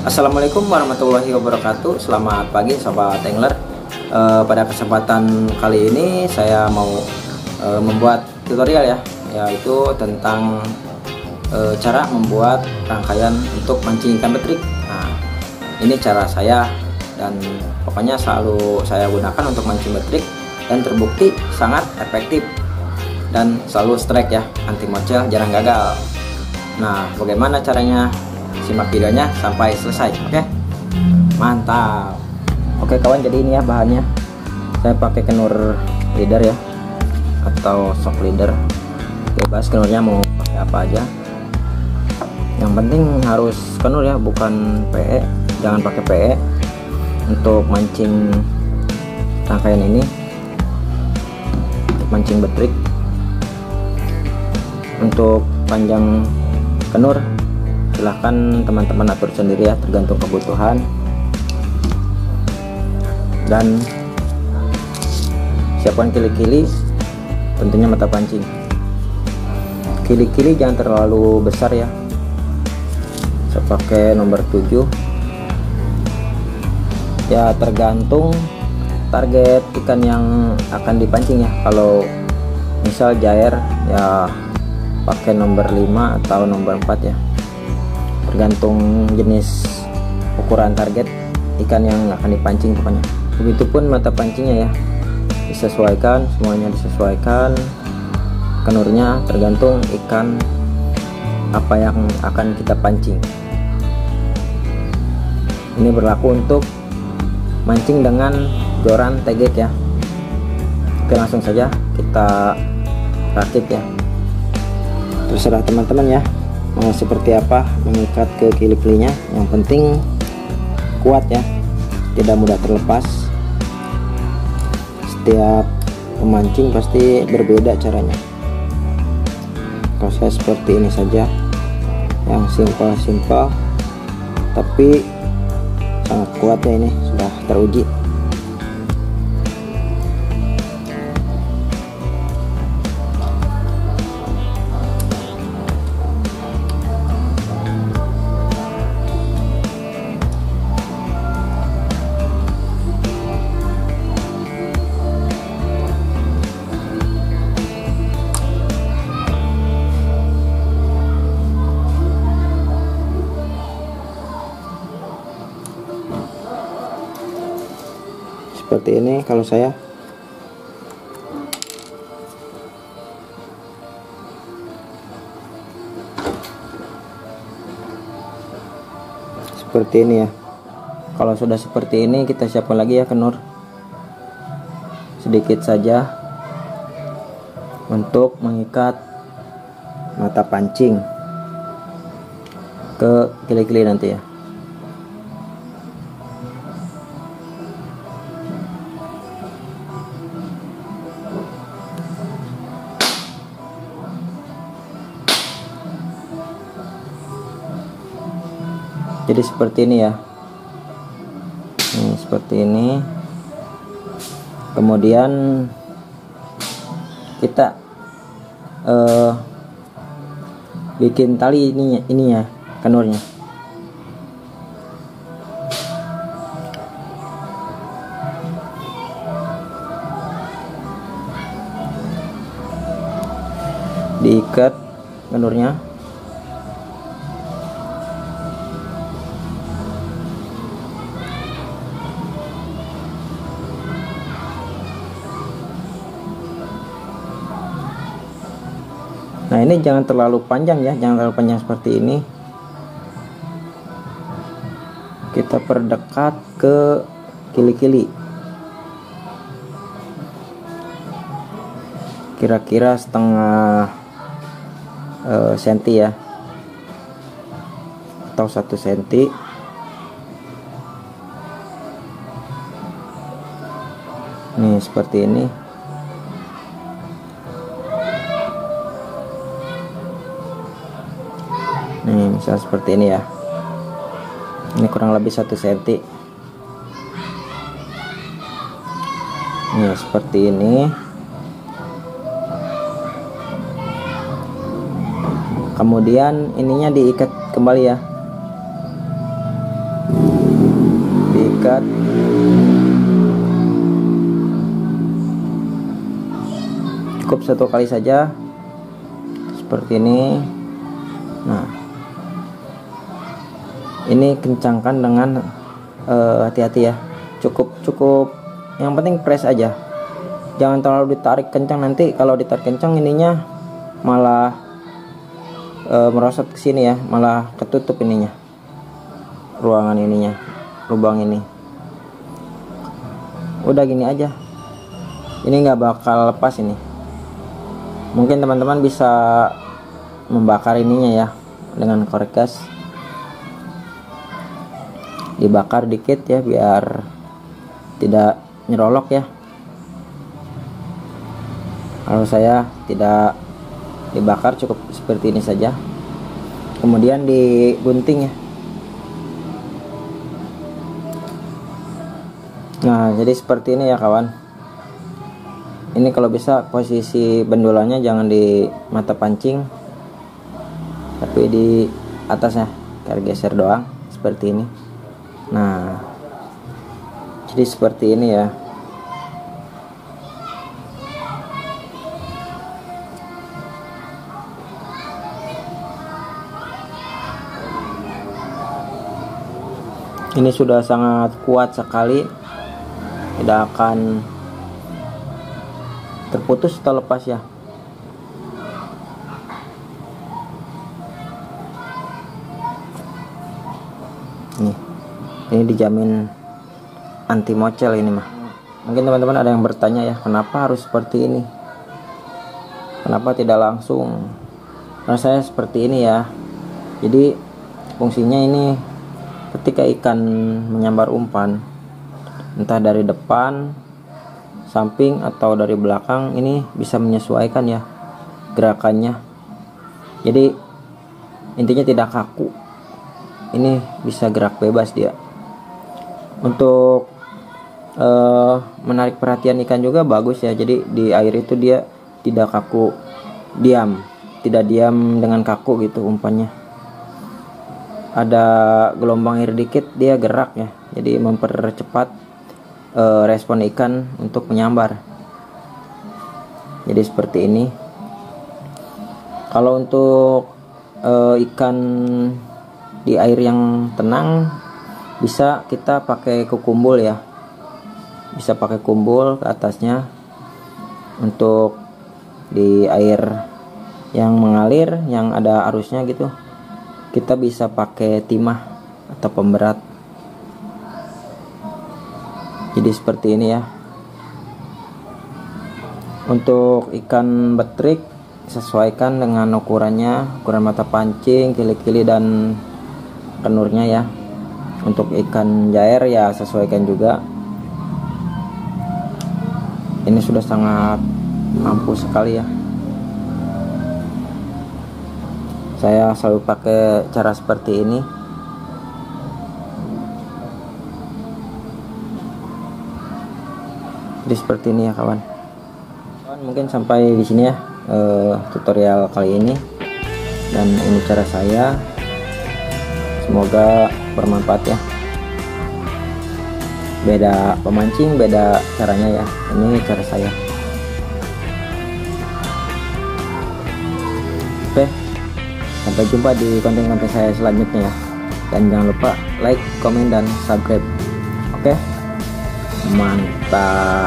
Assalamualaikum warahmatullahi wabarakatuh. Selamat pagi sahabat angler uh, Pada kesempatan kali ini saya mau uh, membuat tutorial ya Yaitu tentang uh, cara membuat rangkaian untuk mancing ikan betrik Nah ini cara saya dan pokoknya selalu saya gunakan untuk mancing betrik Dan terbukti sangat efektif dan selalu strike ya anti mocel jarang gagal. Nah bagaimana caranya simak videonya sampai selesai oke? Okay? mantap. Oke okay, kawan jadi ini ya bahannya. Saya pakai kenur leader ya atau shock leader. Bebas kenurnya mau pakai apa aja. Yang penting harus kenur ya bukan PE jangan pakai PE untuk mancing rangkaian ini mancing betrik untuk panjang kenur silahkan teman-teman atur sendiri ya tergantung kebutuhan. Dan siapkan kili-kili tentunya mata pancing. Kili-kili jangan terlalu besar ya. Saya pakai nomor 7 ya tergantung target ikan yang akan dipancing ya. Kalau misal jair ya pakai nomor 5 atau nomor 4 ya tergantung jenis ukuran target ikan yang akan dipancing pokoknya. Begitupun mata pancingnya ya. Disesuaikan semuanya disesuaikan. Kenurnya tergantung ikan apa yang akan kita pancing. Ini berlaku untuk mancing dengan joran tegek ya. Oke langsung saja kita rakit ya. Terserah teman-teman ya mau seperti apa mengikat ke kili-kilinya yang penting kuat ya. Tidak mudah terlepas. Setiap pemancing pasti berbeda caranya. Kalau saya seperti ini saja. Yang simpel-simpel tapi sangat kuat ya ini. Sudah teruji seperti ini kalau saya. Seperti ini ya. Kalau sudah seperti ini kita siapkan lagi ya kenur. Sedikit saja. Untuk mengikat mata pancing ke kili-kili nanti ya jadi seperti ini ya. Ini seperti ini. Kemudian kita uh, bikin tali ini ini ya kenurnya diikat kenurnya nah ini jangan terlalu panjang ya jangan terlalu panjang seperti ini. Kita perdekat ke kili-kili. Kira-kira setengah uh, senti ya. Atau satu senti. Nih seperti ini nih misal seperti ini ya. Ini kurang lebih satu senti. Nih seperti ini. Kemudian ininya diikat kembali ya. Diikat. Cukup satu kali saja. Seperti ini ini kencangkan dengan eh, hati-hati uh, ya. Cukup cukup. Yang penting press aja. Jangan terlalu ditarik kencang. Nanti kalau ditarik kencang ininya malah uh, merosot ke sini ya. Malah ketutup ininya. Ruangan ininya. Lubang ini. Udah gini aja. Ini nggak bakal lepas ini. Mungkin teman-teman bisa membakar ininya ya dengan korek gas dibakar dikit ya biar tidak nyerolok ya. Kalau saya tidak dibakar cukup seperti ini saja. Kemudian digunting ya. Nah jadi seperti ini ya kawan. Ini kalau bisa posisi bendolanya jangan di mata pancing tapi di atasnya. Kayak geser doang seperti ini nah jadi seperti ini ya. Ini sudah sangat kuat sekali. Tidak akan terputus atau lepas ya. Nih ini dijamin anti mocel ini mah. Mungkin teman-teman ada yang bertanya ya kenapa harus seperti ini? Kenapa tidak langsung? Karena saya seperti ini ya. Jadi fungsinya ini ketika ikan menyambar umpan entah dari depan samping atau dari belakang ini bisa menyesuaikan ya gerakannya. Jadi intinya tidak kaku. Ini bisa gerak bebas dia untuk uh, menarik perhatian ikan juga bagus ya. Jadi di air itu dia tidak kaku diam. Tidak diam dengan kaku gitu umpannya. Ada gelombang air dikit dia gerak ya. Jadi mempercepat uh, respon ikan untuk menyambar. Jadi seperti ini. Kalau untuk uh, ikan di air yang tenang bisa kita pakai kukumbul ya. Bisa pakai kumbul ke atasnya untuk di air yang mengalir yang ada arusnya gitu. Kita bisa pakai timah atau pemberat. Jadi seperti ini ya. Untuk ikan betrik sesuaikan dengan ukurannya ukuran mata pancing kili-kili dan kenurnya ya untuk ikan jair ya sesuaikan juga. Ini sudah sangat mampu sekali ya. Saya selalu pakai cara seperti ini. Jadi seperti ini ya kawan. Kawan mungkin sampai di sini ya uh, tutorial kali ini. Dan ini cara saya. Semoga bermanfaat ya. Beda pemancing beda caranya ya. Ini cara saya. Oke sampai jumpa di konten-konten saya selanjutnya ya. Dan jangan lupa like comment dan subscribe. Oke mantap